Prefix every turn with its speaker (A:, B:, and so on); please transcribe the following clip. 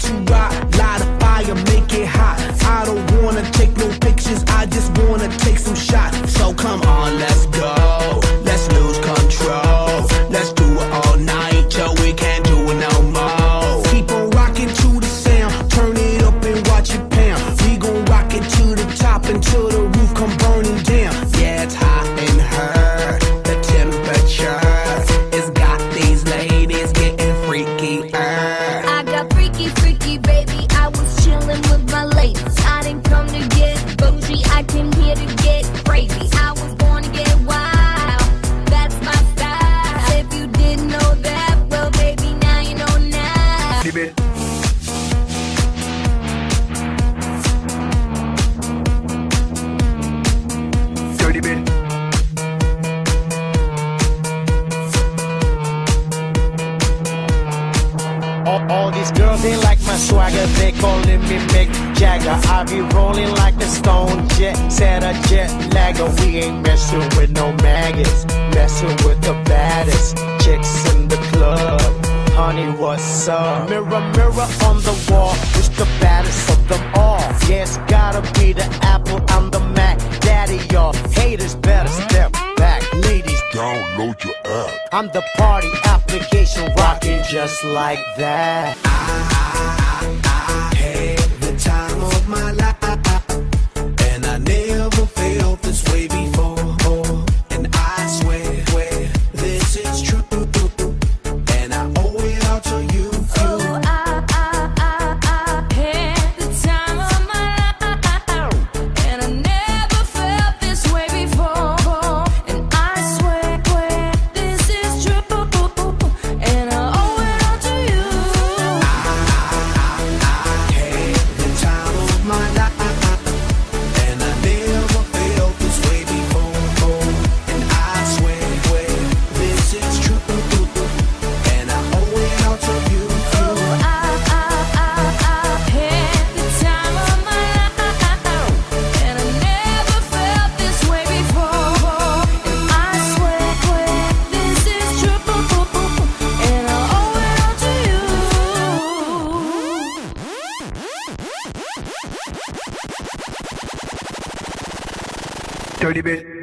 A: To rock, light a fire, make it hot. I don't wanna take no pictures, I just wanna take some shots. So come on, let's
B: here to get
C: girls, they like my swagger. They calling me Mick Jagger. I be rolling like the Stone Jet, set a jet lagger. We ain't messing with no maggots, messing with the baddest chicks in the club. Honey, what's up? Mirror, mirror on the wall, who's the baddest of them all? Yeah, gotta be the Apple, I'm the Mac. Daddy, y'all haters better step back. Ladies,
D: Download your.
C: I'm the party application rocking just like that.
A: I I, I,
B: I had the time of my life, and I never felt this way before. And I swear, this is true, and I owe it all to you.
E: dirty bit.